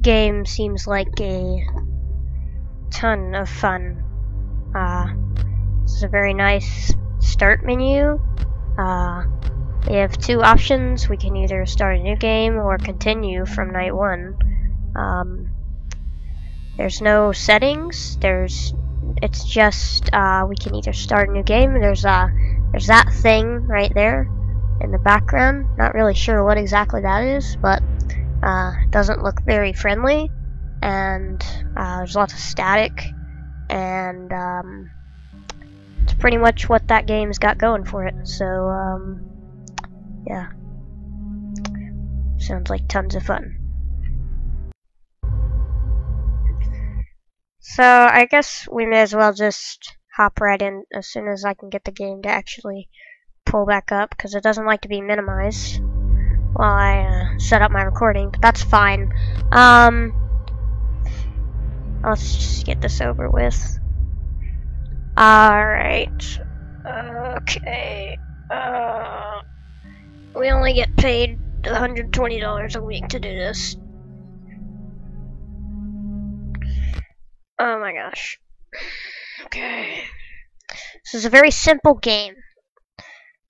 Game seems like a ton of fun. Uh, this is a very nice start menu. Uh, we have two options. We can either start a new game or continue from night one. Um, there's no settings. There's it's just uh, we can either start a new game. There's uh there's that thing right there in the background. Not really sure what exactly that is, but uh, doesn't look very friendly. And uh, there's lots of static, and um, it's pretty much what that game's got going for it. So um, yeah, sounds like tons of fun. So I guess we may as well just hop right in as soon as I can get the game to actually pull back up because it doesn't like to be minimized while I uh, set up my recording, but that's fine. Um, let's just get this over with. Alright. Okay. Uh, we only get paid $120 a week to do this. Oh my gosh. Okay. This is a very simple game.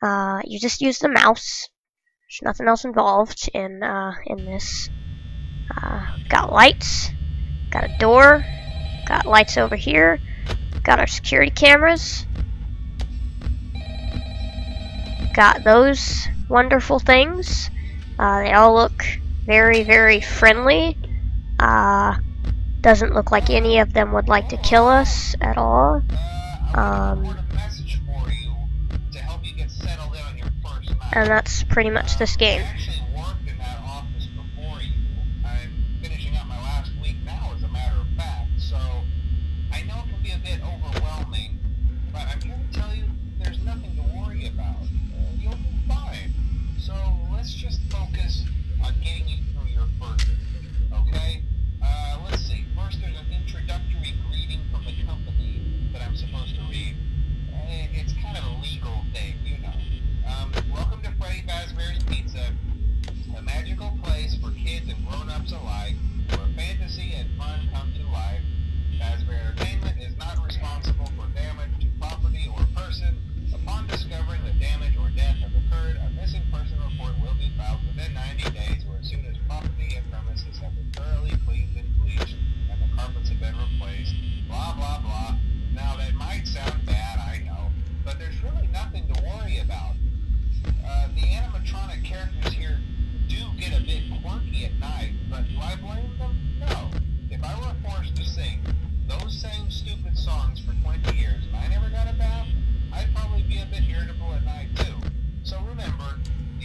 Uh, you just use the mouse. There's nothing else involved in uh, in this. Uh, got lights, got a door, got lights over here, got our security cameras, got those wonderful things. Uh, they all look very, very friendly. Uh, doesn't look like any of them would like to kill us at all. Um, and that's pretty much this game.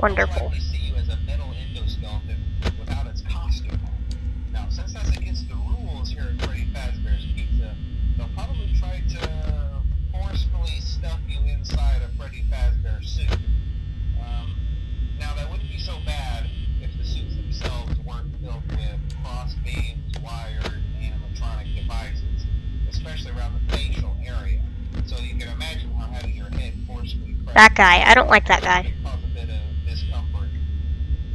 Wonderful. Now, since that's against the rules here at Freddy Fazbear's Pizza, they'll probably try to forcefully stuff you inside a Freddy Fazbear suit. Um, now, that wouldn't be so bad if the suits themselves weren't filled with cross beams, wired, animatronic devices, especially around the facial area. So you can imagine how having your head forcefully That guy. I don't like that guy. cause a bit of discomfort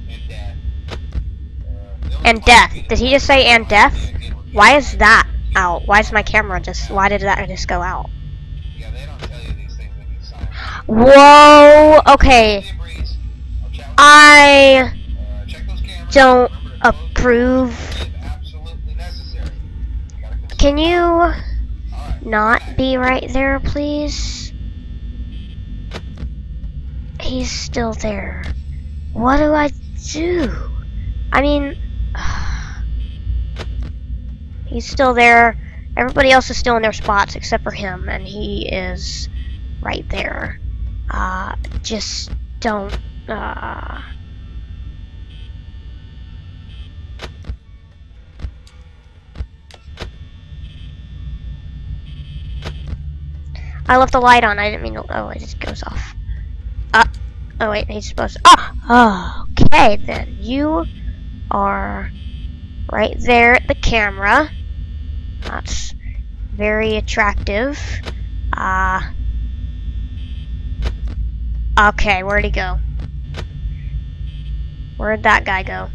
and death. Uh, the only And death. Did he just say and death? Why is that out? Why is my camera just... Why did that just go out? Whoa! Okay. I don't approve. Can you not be right there, please? He's still there. What do I do? I mean, he's still there. Everybody else is still in their spots except for him, and he is right there. Uh, just don't, uh... I left the light on. I didn't mean to. Oh, it just goes off. Uh, oh wait, he's supposed to. Oh, okay then. You are right there at the camera. That's very attractive. Uh, okay, where'd he go? Where'd that guy go?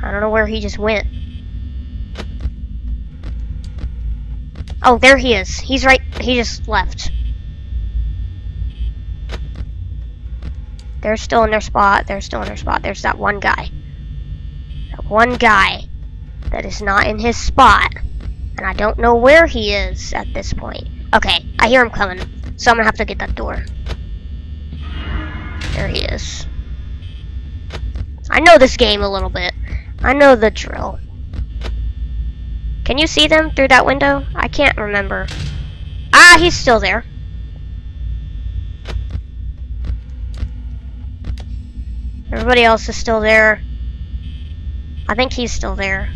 I don't know where he just went. Oh, there he is. He's right. He just left. They're still in their spot. They're still in their spot. There's that one guy. That one guy that is not in his spot. And I don't know where he is at this point. Okay, I hear him coming. So I'm gonna have to get that door. There he is. I know this game a little bit. I know the drill. Can you see them through that window? I can't remember. He's still there. Everybody else is still there. I think he's still there.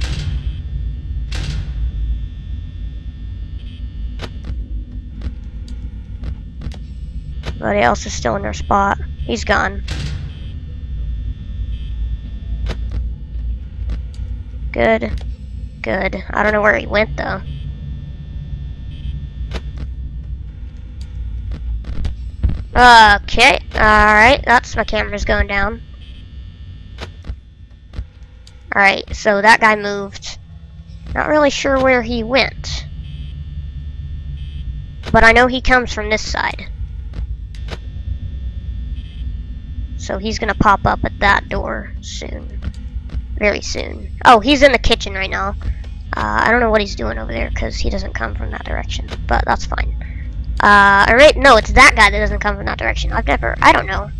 Everybody else is still in their spot. He's gone. Good. Good. I don't know where he went, though. Okay. Alright, that's my camera's going down. Alright, so that guy moved. Not really sure where he went. But I know he comes from this side. So he's gonna pop up at that door soon very soon. Oh, he's in the kitchen right now. Uh, I don't know what he's doing over there because he doesn't come from that direction, but that's fine. Uh, alright, no, it's that guy that doesn't come from that direction. I've never, I don't know.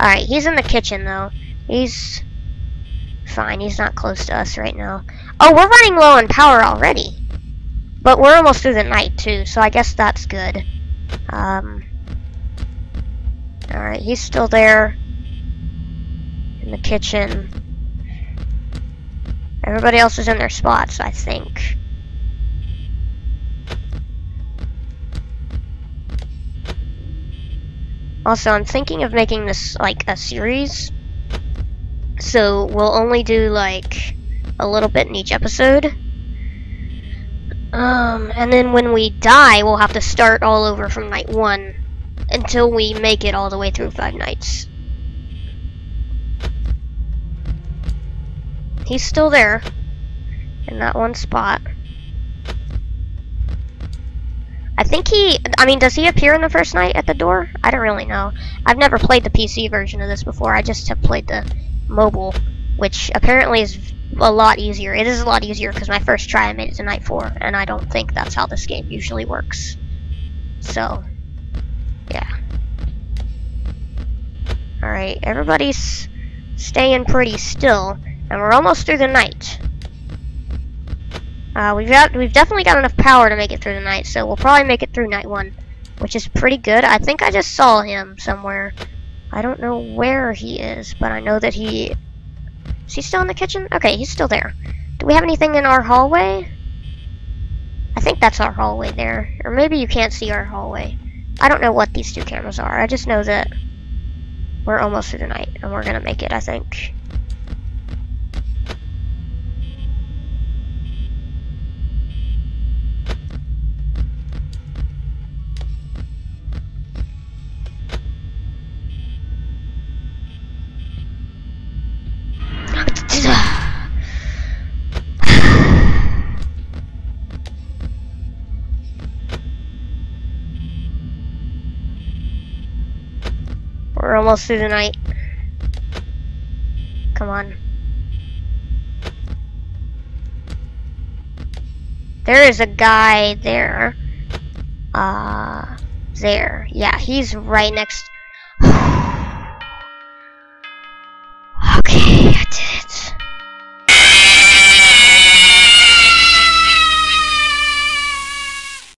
Alright, he's in the kitchen though. He's fine, he's not close to us right now. Oh, we're running low on power already. But we're almost through the night too, so I guess that's good. Um, Alright, he's still there in the kitchen. Everybody else is in their spots, I think. Also, I'm thinking of making this like a series. So we'll only do like a little bit in each episode. Um, and then when we die, we'll have to start all over from night one until we make it all the way through five nights. He's still there. In that one spot. I think he, I mean, does he appear in the first night at the door? I don't really know. I've never played the PC version of this before. I just have played the mobile, which apparently is a lot easier. It is a lot easier because my first try I made it to night 4, and I don't think that's how this game usually works. So, yeah. Alright, everybody's staying pretty still. And we're almost through the night. Uh, we've got we've definitely got enough power to make it through the night, so we'll probably make it through night one, which is pretty good. I think I just saw him somewhere. I don't know where he is, but I know that he is he still in the kitchen? Okay, he's still there. Do we have anything in our hallway? I think that's our hallway there. Or maybe you can't see our hallway. I don't know what these two cameras are. I just know that we're almost through the night, and we're gonna make it, I think. Almost through the night. Come on. there is a guy there. Uh, there. Yeah, he's right next